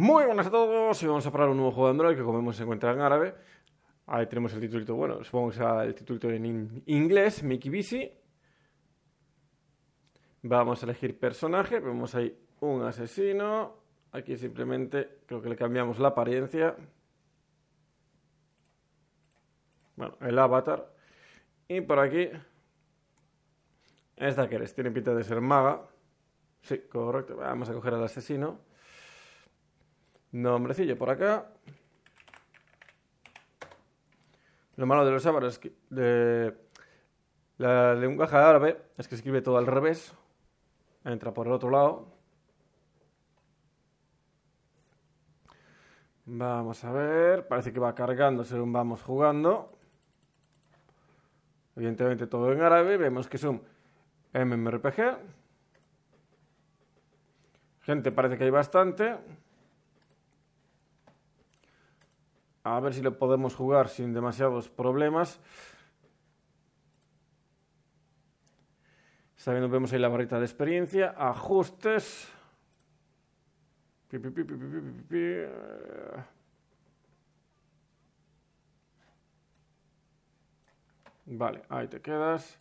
Muy buenas a todos y vamos a probar un nuevo juego de Android que como vemos se encuentra en árabe. Ahí tenemos el titulito, bueno, supongo que sea el titulito en inglés, Mickey Busy. Vamos a elegir personaje, vemos ahí un asesino. Aquí simplemente creo que le cambiamos la apariencia. Bueno, el avatar. Y por aquí, esta que eres, tiene pinta de ser maga. Sí, correcto. Vamos a coger al asesino. Nombrecillo por acá. Lo malo de los árabes de la lenguaje árabe es que escribe todo al revés. Entra por el otro lado. Vamos a ver. Parece que va cargando según vamos jugando. Evidentemente todo en árabe. Vemos que es un MMORPG. Gente, parece que hay bastante. A ver si lo podemos jugar sin demasiados problemas. Sabiendo, vemos ahí la barrita de experiencia. Ajustes. Vale, ahí te quedas.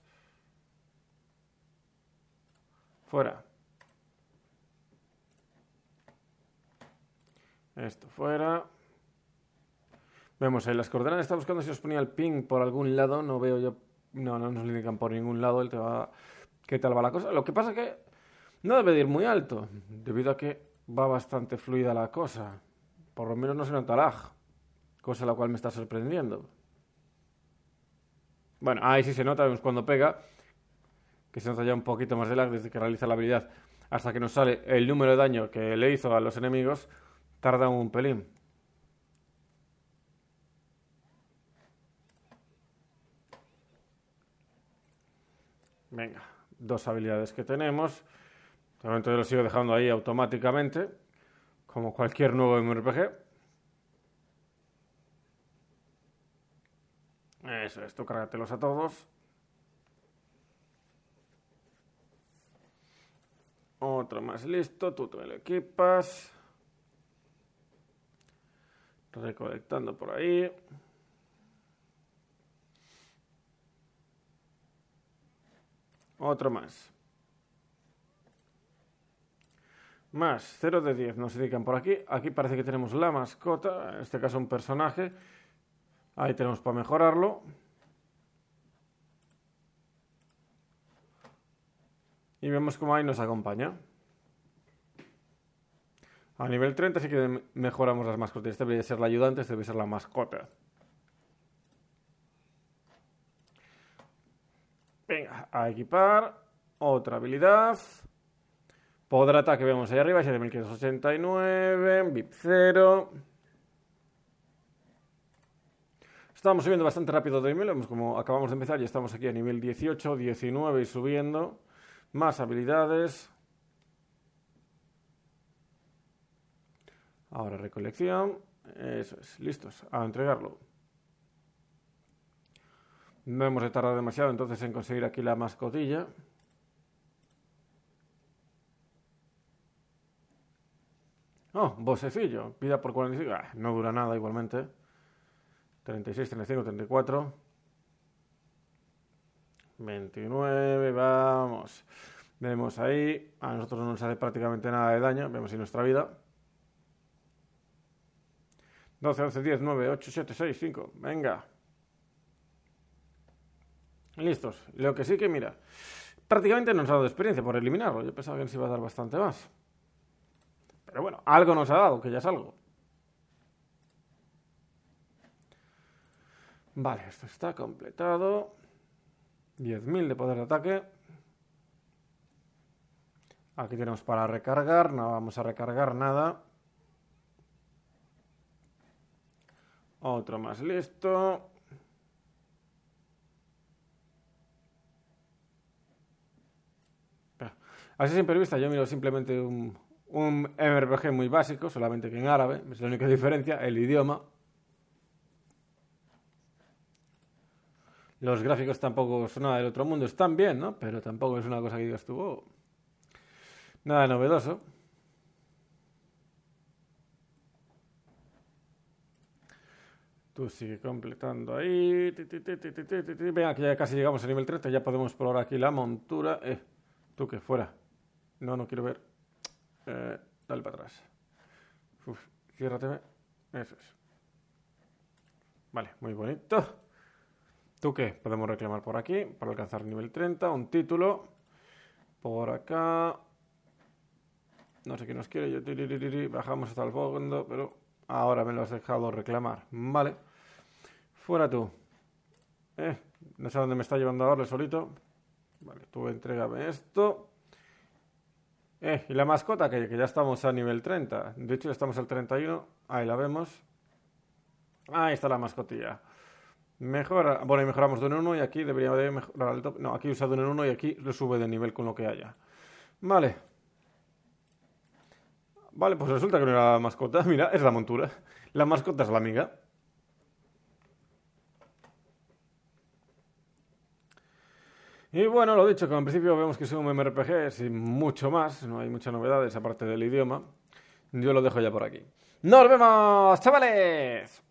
Fuera. Esto fuera. Vemos ahí las coordenadas. Está buscando si os ponía el ping por algún lado. No veo yo. No, no nos indican por ningún lado. Él te va. ¿Qué tal va la cosa? Lo que pasa es que no debe de ir muy alto. Debido a que va bastante fluida la cosa. Por lo menos no se nota lag. Cosa la cual me está sorprendiendo. Bueno, ahí sí se nota. Vemos cuando pega. Que se nota ya un poquito más de lag desde que realiza la habilidad. Hasta que nos sale el número de daño que le hizo a los enemigos. Tarda un pelín. Venga, dos habilidades que tenemos. De momento yo lo sigo dejando ahí automáticamente, como cualquier nuevo MRPG. Eso es, tú cárgatelos a todos. Otro más listo, tú te lo equipas. Recolectando por ahí. Otro más. Más, 0 de 10 nos indican por aquí. Aquí parece que tenemos la mascota, en este caso un personaje. Ahí tenemos para mejorarlo. Y vemos cómo ahí nos acompaña. A nivel 30 sí que mejoramos las mascotas. Este debería ser la ayudante, este debe ser la mascota. Venga, a equipar. Otra habilidad. Poder ataque, vemos ahí arriba, 7589, VIP 0. Estamos subiendo bastante rápido de nivel, como acabamos de empezar y estamos aquí a nivel 18, 19 y subiendo. Más habilidades. Ahora recolección. Eso es, listos a entregarlo. No hemos tardado demasiado entonces en conseguir aquí la mascotilla. Oh, bosecillo. Vida por 45. Ah, no dura nada igualmente. 36, 35, 34. 29, vamos. Vemos ahí. A nosotros no nos hace prácticamente nada de daño. Vemos ahí nuestra vida. 12, 11, 10, 9, 8, 7, 6, 5. Venga. Listos. Lo que sí que, mira, prácticamente nos ha dado experiencia por eliminarlo. Yo pensaba que nos iba a dar bastante más. Pero bueno, algo nos ha dado, que ya es algo. Vale, esto está completado. 10.000 de poder de ataque. Aquí tenemos para recargar. No vamos a recargar nada. Otro más listo. A simple vista yo miro simplemente un, un MRPG muy básico, solamente que en árabe, es la única diferencia, el idioma. Los gráficos tampoco son nada del otro mundo, están bien, ¿no? Pero tampoco es una cosa que digas tú, oh, nada novedoso. Tú sigue completando ahí. Venga, que ya casi llegamos al nivel 30, ya podemos probar aquí la montura. Eh, tú que fuera. No, no quiero ver. Eh, dale para atrás. Uf, ciérrate. Eso es. Vale, muy bonito. ¿Tú qué? Podemos reclamar por aquí para alcanzar nivel 30. Un título. Por acá. No sé qué nos quiere. Bajamos hasta el fondo, pero ahora me lo has dejado reclamar. Vale. Fuera tú. Eh, no sé dónde me está llevando ahora solito. Vale, tú entrégame esto. Eh, y la mascota, que, que ya estamos a nivel 30. De hecho, ya estamos al 31. Ahí la vemos. Ahí está la mascotilla. Mejora. Bueno, y mejoramos de un 1 y aquí debería de mejorar el top. No, aquí usa de un 1 y aquí lo sube de nivel con lo que haya. Vale. Vale, pues resulta que no era la mascota. Mira, es la montura. La mascota es la amiga. Y bueno, lo dicho, que en principio vemos que es un MMORPG sin mucho más, no hay muchas novedades aparte del idioma. Yo lo dejo ya por aquí. ¡Nos vemos, chavales!